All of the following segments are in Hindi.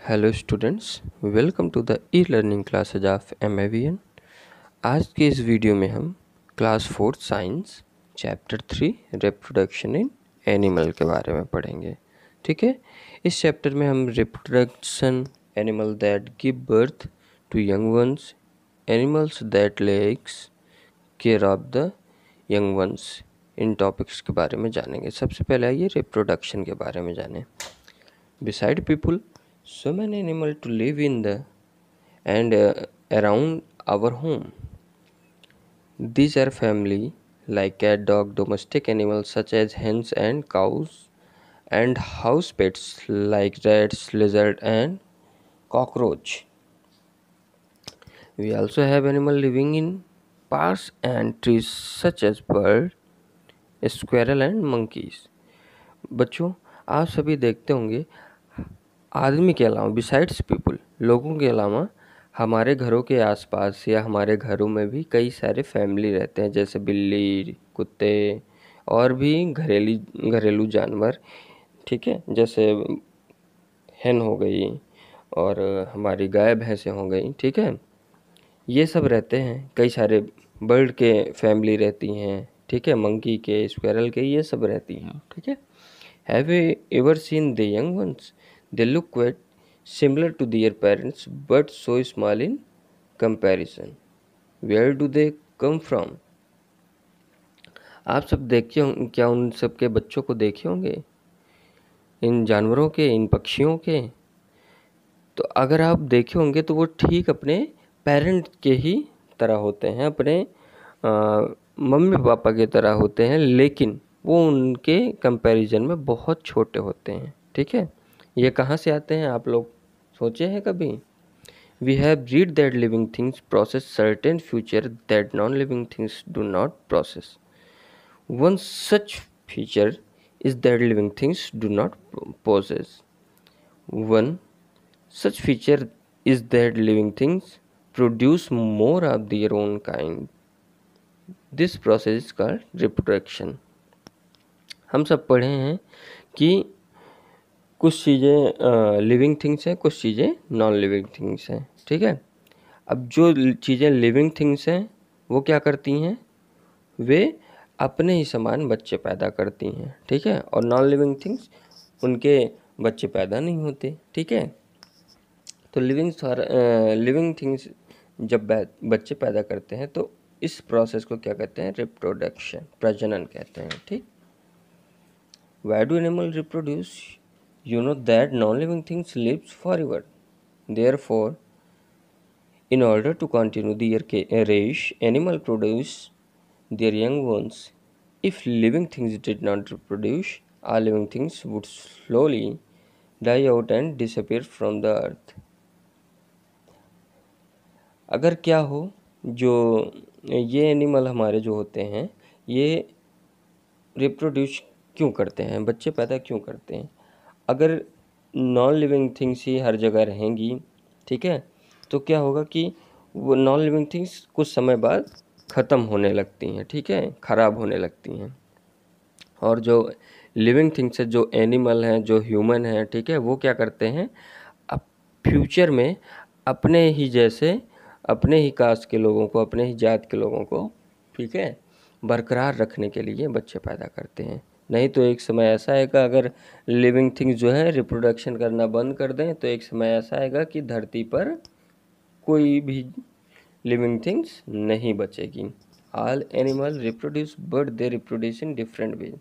Hello students, welcome to the e learning classes of M आज के इस वीडियो में हम class fourth science, chapter three, reproduction in animal के बारे में पढ़ेंगे। ठीक है? इस चैप्टर में हम reproduction animal that give birth to young ones, animals that lay eggs care of the young ones, in topics के बारे में जानेंगे। सबसे पहले आइए रिप्रोडक्शन के बारे में जानें। Beside people so many animals to live in the and uh, around our home these are family like cat dog domestic animals such as hens and cows and house pets like rats lizard and cockroach we also have animal living in parks and trees such as bird squirrel and monkeys बच्चों आप सभी देखते होंगे आदमी के अलावा बिसाइड्स पीपल लोगों के अलावा हमारे घरों के आसपास या हमारे घरों में भी कई सारे फैमिली रहते हैं, जैसे बिल्ली, कुत्ते और भी घरेली, घरेलू जानवर, ठीक है? जैसे hen हो गई और हमारी गाय, भैंसें हो गई, ठीक है? ये सब रहते हैं। कई सारे बर्ड के फैमिली रहती हैं, ठीक है? मंकी के स्क्वायरल के, ये सब रहती हैं, ठीक है? Have you ever seen the young ones They look quite similar to their parents, but so small in comparison. Where do they come from? आप सब देखे होंगे क्या उन सब के बच्चों को देखे होंगे इन जानवरों के, इन पक्षियों के तो अगर आप देखे होंगे तो वो ठीक अपने पेरेंट के ही तरह होते हैं, अपने मम्मी पापा के तरह होते हैं, लेकिन वो उनके कंपैरिजन में बहुत छोटे होते हैं, ठीक है ये कहाँ से आते हैं आप लोग? सोचे हैं कभी? We have read that living things possess certain feature that non living things do not possess one such feature is that living things do not possess one such feature is that living things produce more of their own kind this process called reproduction हम सब पढ़े हैं कि कुछ चीज़ें लिविंग थिंग्स हैं, कुछ चीज़ें नॉन लिविंग थिंग्स हैं, ठीक है? अब जो चीज़ें लिविंग थिंग्स हैं, वो क्या करती हैं? वे अपने ही समान बच्चे पैदा करती हैं, ठीक है? और नॉन लिविंग थिंग्स उनके बच्चे पैदा नहीं होते, ठीक है? तो लिविंग लिविंग थिंग्स जब बच्चे पैदा करते हैं तो इस प्रोसेस को क्या कहते हैं? रिप्रोडक्शन प्रजनन कहते हैं, ठीक? Why do animal reproduce you know that non-living things lives forever therefore in order to continue their race animal produce their young ones if living things did not reproduce all living things would slowly die out and disappear from the earth अगर क्या हो जो ये एनिमल हमारे जो होते हैं ये रिप्रोड्यूस क्यों करते हैं बच्चे पैदा क्यों करते हैं अगर नॉन लिविंग थिंग्स ही हर जगह रहेंगी, ठीक है तो क्या होगा कि वो नॉन लिविंग थिंग्स कुछ समय बाद ख़त्म होने लगती हैं, ठीक है, ख़राब होने लगती हैं। और जो लिविंग थिंग्स है, जो एनिमल हैं, जो ह्यूमन हैं, ठीक है, वो क्या करते हैं, अब फ्यूचर में अपने ही जैसे, अपने ही कास्ट के लोगों को, अपने ही जात के लोगों को, ठीक है, बरकरार रखने के लिए बच्चे पैदा करते हैं। नहीं तो एक समय ऐसा आएगा, अगर लिविंग थिंग्स जो है रिप्रोडक्शन करना बंद कर दें तो एक समय ऐसा आएगा कि धरती पर कोई भी लिविंग थिंग्स नहीं बचेगी। All animal reproduce but they reproduce in different way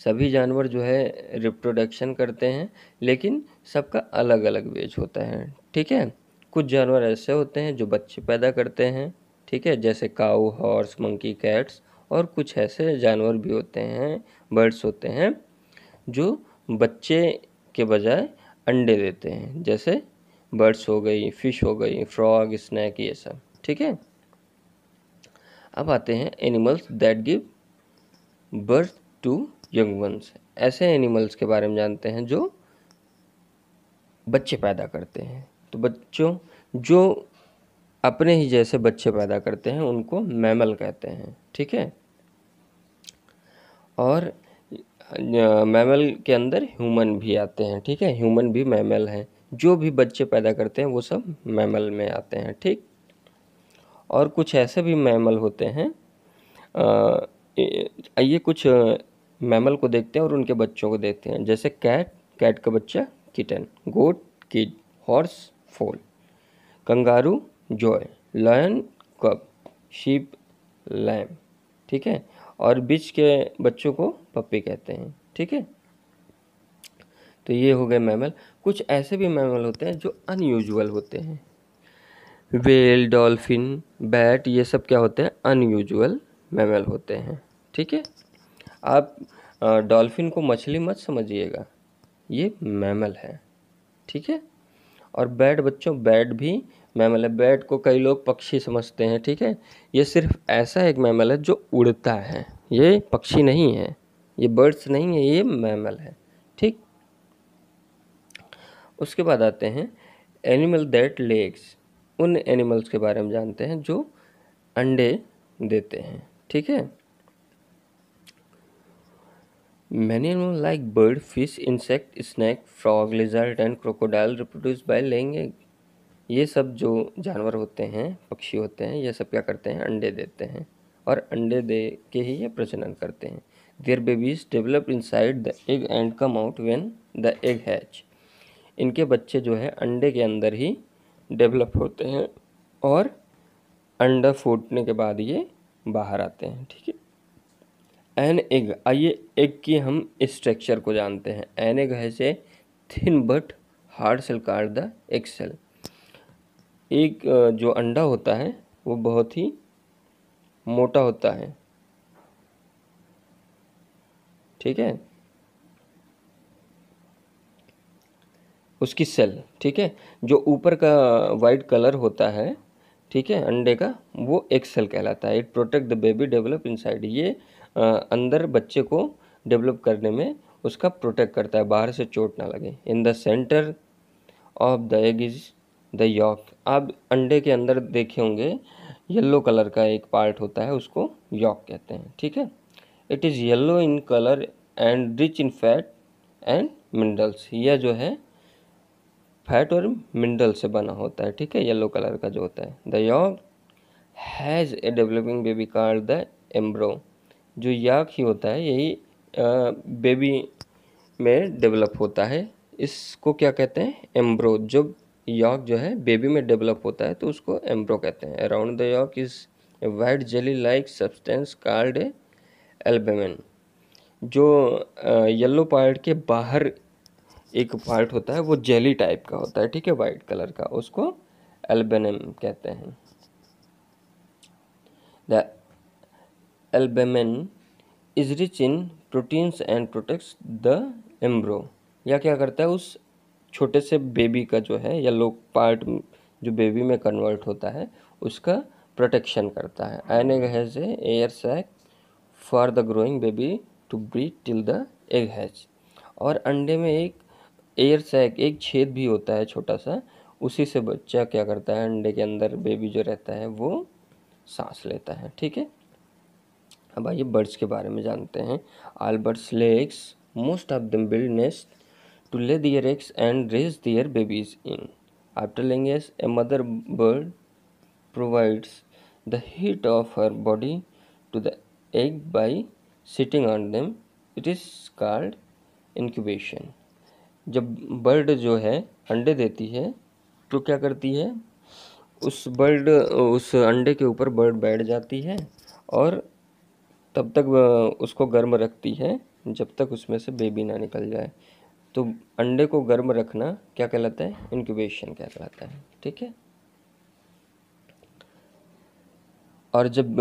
सभी जानवर जो है रिप्रोडक्शन करते हैं, लेकिन सबका अलग अलग वेज होता है। ठीक है? कुछ जानवर ऐसे होते हैं जो बच्चे पैदा करते हैं। ठीक है? जैसे काऊ हॉर्स मंकी कैट्स और कुछ ऐसे जानवर भी होते हैं बर्ड्स होते हैं, जो बच्चे के बजाय अंडे देते हैं। जैसे बर्ड्स हो गई फ़िश हो गई फ्रॉग स्नैक ये सब। ठीक है? अब आते हैं animals that give birth to young ones ऐसे एनिमल्स के बारे में जानते हैं जो बच्चे पैदा करते हैं। तो बच्चों, जो अपने ही जैसे बच्चे पैदा करते हैं, उनको मैमल कहते हैं, ठीक है? और मैमल के अंदर ह्यूमन भी आते हैं, ठीक है? ह्यूमन भी मैमल हैं, जो भी बच्चे पैदा करते हैं, वो सब मैमल में आते हैं, ठीक? और कुछ ऐसे भी मैमल होते हैं आइए कुछ मैमल को देखते हैं और उनके बच्चों को देखते हैं, जैसे कैट कैट का बच्चा kitten, goat, kid, horse, foal, kangaroo joey lion cub sheep lamb ठीक है? और बीच के बच्चों को पप्पी कहते हैं। ठीक है? तो ये हो गए मैमल कुछ ऐसे भी मैमल होते हैं जो अनयूजुअल होते हैं। वेल डॉल्फिन बैट ये सब क्या होते हैं? अनयूजुअल मैमल होते हैं। ठीक है? आप डॉल्फिन को मछली मत समझिएगा। ये मैमल है। ठीक है? और बैट बच्चों बैट भी मैमल है बैट को कई लोग पक्षी समझते हैं, ठीक है? ये सिर्फ़ ऐसा एक मैमल है जो उड़ता है। ये पक्षी नहीं है, ये बर्ड्स नहीं है, ये मैमल है, ठीक? उसके बाद आते हैं एनिमल दैट लेग्स उन एनिमल्स के बारे में जानते हैं जो अंडे देते हैं, ठीक है? Many animal like bird fish insect snake frog lizard and crocodile reproduce laying egg ये सब जो जानवर होते हैं, पक्षी होते हैं, ये सब क्या करते हैं? अंडे देते हैं और अंडे दे के ही ये प्रजनन करते हैं। Their babies develop inside the egg and come out when the egg hatch इनके बच्चे जो है, अंडे के अंदर ही डेवलप होते हैं और अंडा फूटने के बाद ये बाहर आते हैं, ठीक है? एन एग आइए एग की हम स्ट्रक्चर को जानते हैं। An egg has a thin but hard shell called the egg shell एक जो अंडा होता है वो बहुत ही मोटा होता है। ठीक है? उसकी सेल ठीक है? जो ऊपर का वाइट कलर होता है ठीक है अंडे का वो एक सेल कहलाता है। It protect the baby develop inside ये आ, अंदर बच्चे को डेवलप करने में उसका प्रोटेक्ट करता है। बाहर से चोट ना लगे। In the centre of the egg is the yolk आप अंडे के अंदर देखे होंगे येलो कलर का एक पार्ट होता है, उसको यॉक कहते हैं, ठीक है? It is yellow in colour and rich in fat and minerals यह जो है फैट और मिनरल से बना होता है, ठीक है? येलो कलर का जो होता है। The yolk has a developing baby called the embryo जो याक ही होता है, यही बेबी में डेवलप होता है। इसको क्या कहते हैं? एम्ब्रो जब यॉक जो है बेबी में डेवलप होता है तो उसको एम्ब्रो कहते हैं। Around the yolk is a white jelly like substance called albumen जो येलो पार्ट के बाहर एक पार्ट होता है, वो जेली टाइप का होता है, ठीक है? वाइट कलर का, उसको एल्बेनम कहते हैं। The albumen is rich in proteins and protects the embryo या क्या करता है? उस छोटे से बेबी का जो है येलो पार्ट जो बेबी में कन्वर्ट होता है, उसका प्रोटेक्शन करता है। An egg has air sac for the growing baby to breathe till the egg has और अंडे में एक एयर सैक एक छेद भी होता है छोटा सा, उसी से बच्चा क्या करता है, अंडे के अंदर बेबी जो रहता है, वो सांस लेता है, ठीक है? अब आइए बर्ड्स के बारे में जानते हैं। All birds legs most of them build nest to lay their eggs and raise their babies in after language a mother bird provides the heat of her body to the egg by sitting on them it is called incubation जब बर्ड जो है, अंडे देती है तो क्या करती है? उस बर्ड उस अंडे के ऊपर बर्ड बैठ जाती है और तब तक, उसको गर्म रखती है जब तक उसमें से बेबी ना निकल जाए। तो अंडे को गर्म रखना क्या कहलाता है? इंक्यूबेशन कहलाता है, ठीक है? और जब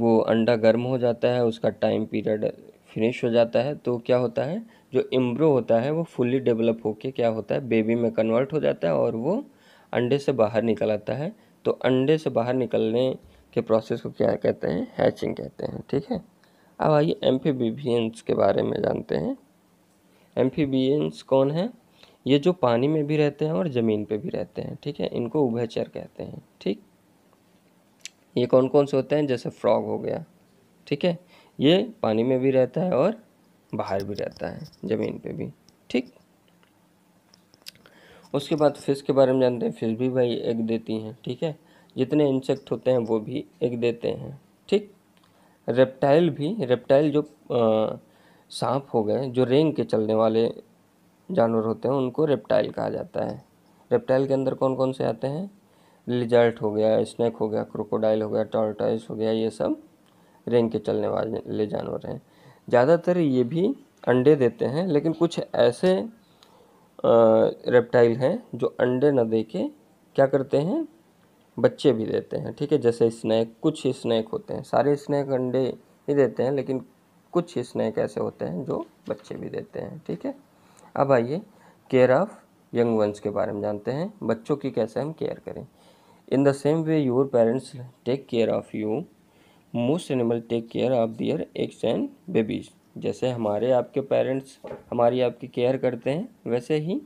वो अंडा गर्म हो जाता है, उसका टाइम पीरियड फिनिश हो जाता है तो क्या होता है? जो इम्ब्रो होता है, वो फुल्ली डेवलप होके क्या होता है? बेबी में कन्वर्ट हो जाता है और वो अंडे से बाहर निकल आता है। तो अंडे से बाहर निकलने के प्रोसेस को क्या कहते हैं? हैचिंग कहते हैं, ठीक है? अब आइए एम्फीबियंस के बारे में जानते हैं। एम्फीबियंस कौन है? ये जो पानी में भी रहते हैं और ज़मीन पे भी रहते हैं, ठीक है? इनको उभयचर कहते हैं, ठीक? ये कौन कौन से होते हैं? जैसे फ्रॉग हो गया, ठीक है? ये पानी में भी रहता है और बाहर भी रहता है, ज़मीन पे भी, ठीक? उसके बाद फ़िश के बारे में जानते हैं, फ़िश भी भाई एग देती हैं, ठीक है? जितने इंसेक्ट होते हैं, वो भी एग देते हैं, ठीक? रेप्टाइल भी, रेप्टाइल जो सांप हो गए, जो रेंग के चलने वाले जानवर होते हैं, उनको रेप्टाइल कहा जाता है। रेप्टाइल के अंदर कौन कौन से आते हैं? लिजर्ट हो गया स्नैक हो गया क्रोकोडाइल हो गया टॉर्टाइस हो गया, ये सब रेंग के चलने वाले जानवर हैं। ज़्यादातर ये भी अंडे देते हैं, लेकिन कुछ ऐसे रेप्टाइल हैं, जो अंडे न दे के क्या करते हैं? बच्चे भी देते हैं, ठीक है? जैसे स्नैक कुछ स्नैक होते हैं। सारे स्नैक अंडे ही देते हैं, लेकिन कुछ स्नैक ऐसे होते हैं जो बच्चे भी देते हैं, ठीक है? अब आइए केयर ऑफ़ यंग वंस के बारे में जानते हैं। बच्चों की कैसे हम केयर करें? In the same way your parents take care of you most animal take care of their eggs and babies जैसे हमारे आपके पेरेंट्स हमारी आपकी केयर करते हैं, वैसे ही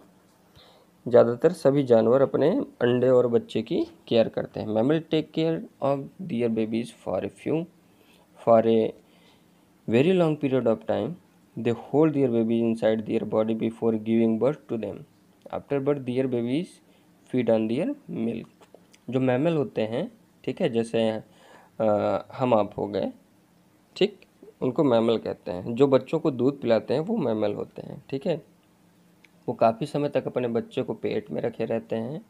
ज़्यादातर सभी जानवर अपने अंडे और बच्चे की केयर करते हैं। Mammal take care of their babies for a few for a long period of time they hold their babies inside their body before giving birth to them after birth their babies feed on their milk जो मैमल होते हैं ठीक है जैसे आ, हम आप हो गए ठीक उनको मैमल कहते हैं। जो बच्चों को दूध पिलाते हैं वो मैमल होते हैं ठीक है। वो काफ़ी समय तक अपने बच्चे को पेट में रखे रहते हैं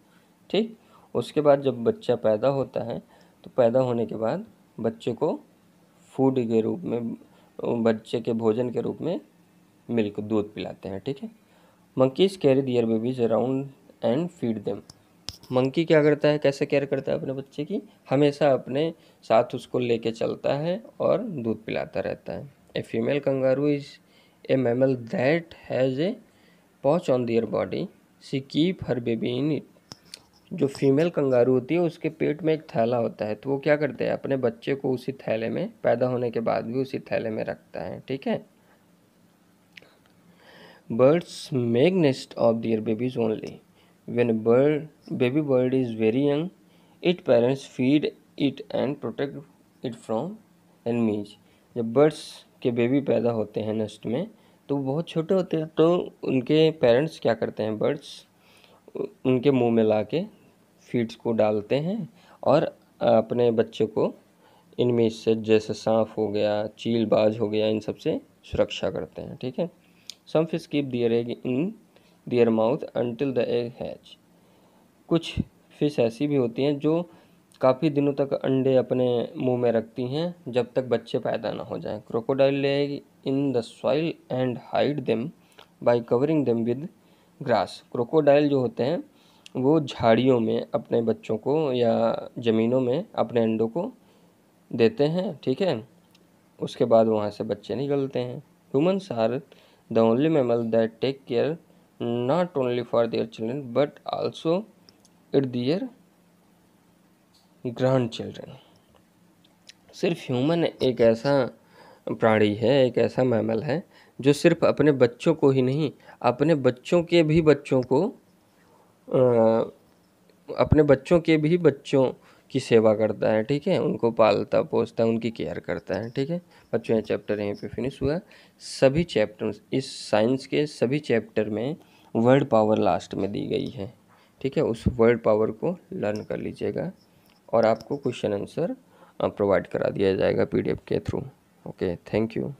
ठीक। उसके बाद जब बच्चा पैदा होता है तो पैदा होने के बाद बच्चे को फ़ूड के रूप में बच्चे के भोजन के रूप में मिल्क, दूध पिलाते हैं, ठीक है? Monkeys carry their babies around and feed them monkey क्या करता है? कैसे केयर करता है अपने बच्चे की? हमेशा अपने साथ उसको लेके चलता है और दूध पिलाता रहता है। A female kangaroo is a mammal that has a pouch on their body she keep her baby in it जो फीमेल कंगारू होती है उसके पेट में एक थैला होता है। तो वो क्या करते हैं? अपने बच्चे को उसी थैले में पैदा होने के बाद भी उसी थैले में रखता है ठीक है? Birds make nest of their babies only a bird, baby bird is very young, its parents feed it and protect it from enemies. जब बर्ड्स के बेबी पैदा होते हैं नस्ट में तो बहुत छोटे होते हैं। तो उनके पेरेंट्स क्या करते हैं? बर्ड्स उनके मुँह में ला के फीड्स को डालते हैं और अपने बच्चे को इनमें से जैसे सांप हो गया चील बाज हो गया, इन सबसे सुरक्षा करते हैं, ठीक है? Some fish keep their egg in their mouth until the egg hatch कुछ फ़िश ऐसी भी होती हैं जो काफ़ी दिनों तक अंडे अपने मुँह में रखती हैं, जब तक बच्चे पैदा ना हो जाएँ। Crocodile lay in the soil and hide them by covering them with grass crocodile जो होते हैं वो झाड़ियों में अपने बच्चों को या ज़मीनों में अपने अंडों को देते हैं, ठीक है? उसके बाद वहाँ से बच्चे निकलते हैं। Humans are the only mammal that take care not only for for children but also it their grandchildren सिर्फ़ ह्यूमन एक ऐसा प्राणी है, एक ऐसा मैमल है, जो सिर्फ़ अपने बच्चों को ही नहीं, अपने बच्चों के भी बच्चों को अपने बच्चों के भी बच्चों की सेवा करता है, ठीक है? उनको पालता, पोसता, उनकी केयर करता है, ठीक है? बच्चों ये चैप्टर यहीं पे फिनिश हुआ। सभी चैप्टर इस साइंस के सभी चैप्टर में वर्ड पावर लास्ट में दी गई है, ठीक है? उस वर्ड पावर को लर्न कर लीजिएगा और आपको क्वेश्चन आंसर प्रोवाइड करा दिया जाएगा पीडीएफ के थ्रू, ओके? Thank you.